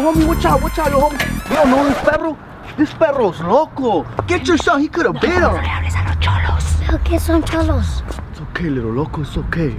homie, watch out, watch out, little homie. You don't know this perro? This perro's loco. Get your son, he could have bit him. ¿Pero qué son cholos? It's okay, little loco, it's okay.